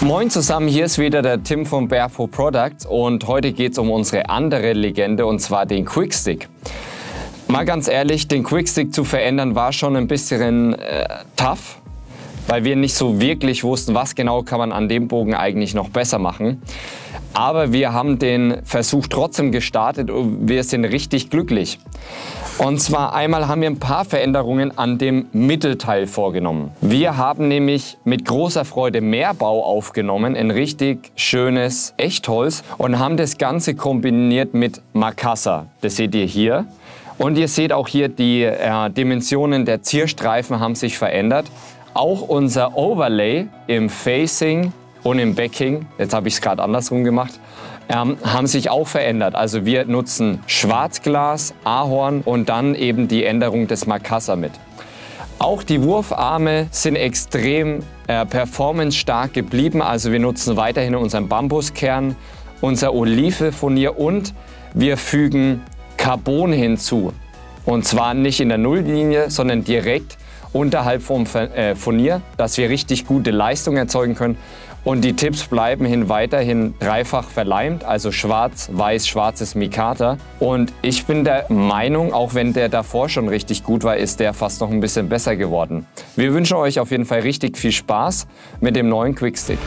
Moin zusammen, hier ist wieder der Tim von Bearpo Products und heute geht es um unsere andere Legende und zwar den Quickstick. Mal ganz ehrlich, den Quickstick zu verändern war schon ein bisschen äh, tough, weil wir nicht so wirklich wussten, was genau kann man an dem Bogen eigentlich noch besser machen. Aber wir haben den Versuch trotzdem gestartet und wir sind richtig glücklich. Und zwar einmal haben wir ein paar Veränderungen an dem Mittelteil vorgenommen. Wir haben nämlich mit großer Freude Mehrbau aufgenommen, ein richtig schönes Echtholz und haben das Ganze kombiniert mit Makassa. Das seht ihr hier. Und ihr seht auch hier, die äh, Dimensionen der Zierstreifen haben sich verändert. Auch unser Overlay im Facing und im Backing, jetzt habe ich es gerade andersrum gemacht, ähm, haben sich auch verändert. Also wir nutzen Schwarzglas, Ahorn und dann eben die Änderung des Makassa mit. Auch die Wurfarme sind extrem äh, performance-stark geblieben. Also wir nutzen weiterhin unseren Bambuskern, unser Olivefurnier und wir fügen Carbon hinzu. Und zwar nicht in der Nulllinie, sondern direkt unterhalb vom äh, Furnier, dass wir richtig gute Leistung erzeugen können. Und die Tipps bleiben hin weiterhin dreifach verleimt, also schwarz, weiß, schwarzes Mikata. Und ich bin der Meinung, auch wenn der davor schon richtig gut war, ist der fast noch ein bisschen besser geworden. Wir wünschen euch auf jeden Fall richtig viel Spaß mit dem neuen Quickstick.